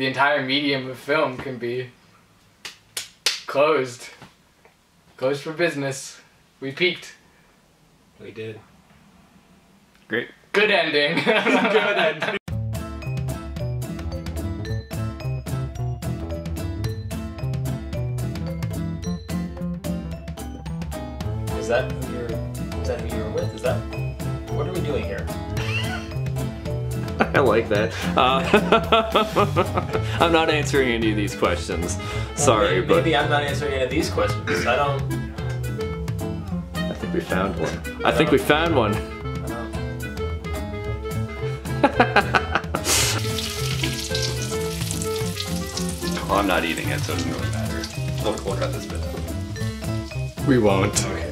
the entire medium of film can be closed. Closed for business. We peaked. We did. Great. Good ending. Good ending. Is that who you're? Is that who you were with? Is that? What are we doing here? I like that. Uh, I'm not answering any of these questions. Sorry, maybe, but maybe I'm not answering any of these questions. I don't. I think we found one. I think we found one. well, I'm not eating it, so it doesn't really matter. We'll, we'll cut this bit out. we won't. okay.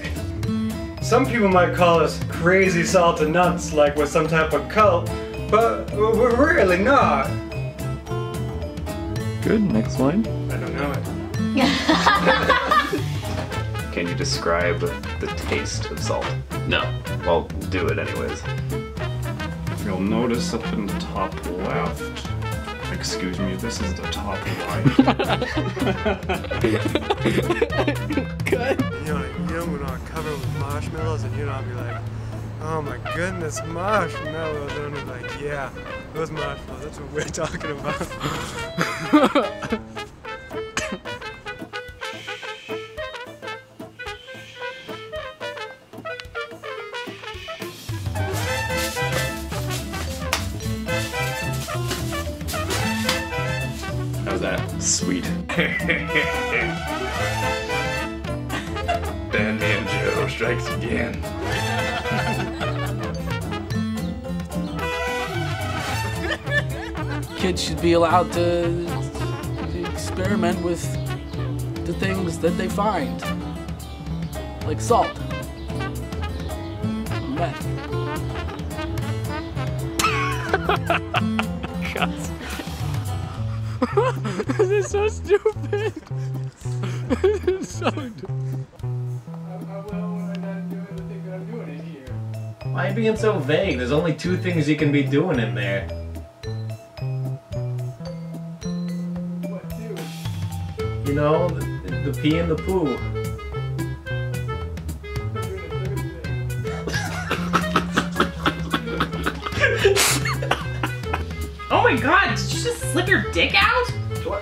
Some people might call us crazy salted nuts, like we're some type of cult, but we're really not. Good. Next line. I don't know it. Can you describe the taste of salt? No. Well, do it anyways. You'll notice up in the top left. Excuse me, this is the top right. You know, you know when I'm covered with marshmallows and you know, I'll be like, oh my goodness, marshmallows. And I'm like, yeah, those marshmallows, that's what we're talking about. How's that? Sweet. Batman strikes again. kids should be allowed to experiment with the things that they find, like salt, meth. this is so stupid. this is so Why are you being so vague? There's only two things you can be doing in there. You know, the, the pee and the poo. Oh my god, did you just slip your dick out? What?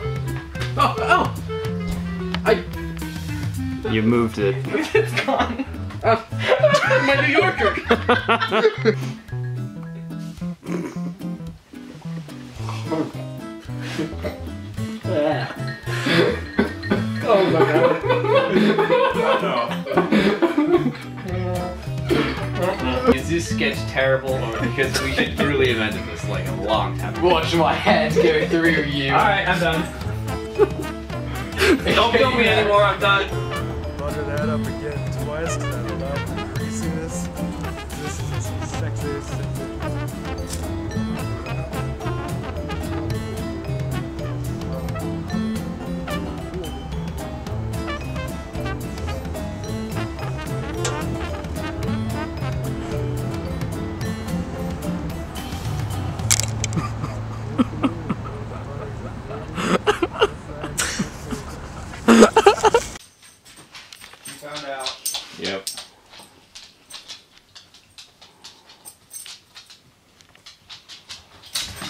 Oh, oh, You moved it. it's gone. Oh. My New Yorker. oh my god. Is this sketch terrible or because we should really invented this like a long time ago? Watch my head go through you. Alright, I'm done. Don't film me anymore, I'm done. Butter that up again twice, greasiness. This is the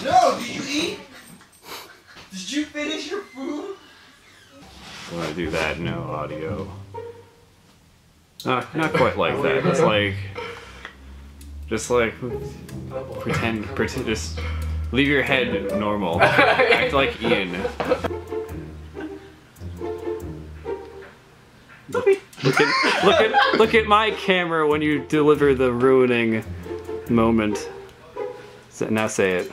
No, did you eat? Did you finish your food? When I do that, no audio. Not, not quite like that. It's like, just like pretend, pretend, just leave your head normal. Act like Ian. Look at, look at, look at my camera when you deliver the ruining moment. Now say it.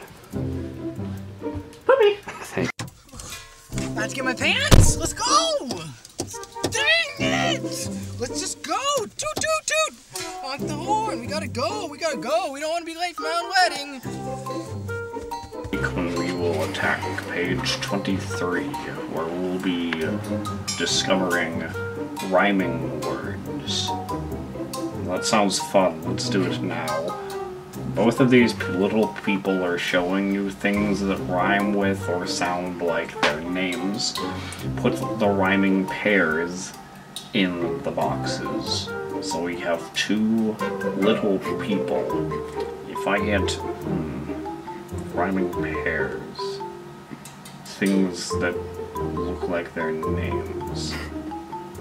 Let's get my pants. Let's go. Dang it. Let's just go. Toot toot toot. Honk the horn. We gotta go. We gotta go. We don't want to be late for my own wedding. We will attack page 23, where we'll be discovering rhyming words. That sounds fun. Let's do it now. Both of these little people are showing you things that rhyme with or sound like their names. Put the rhyming pairs in the boxes. So we have two little people. If I get hmm, rhyming pairs, things that look like their names.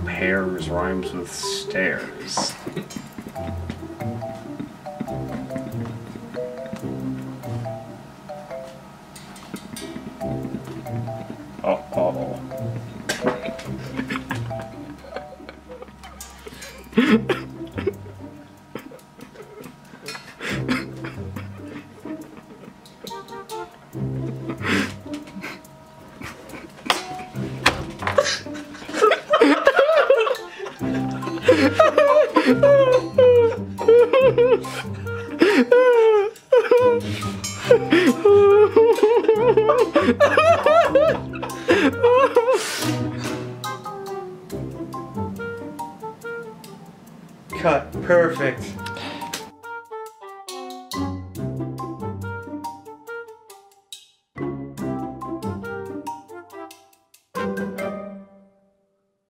Pairs rhymes with stairs. Ha ha ha! Cut. Perfect.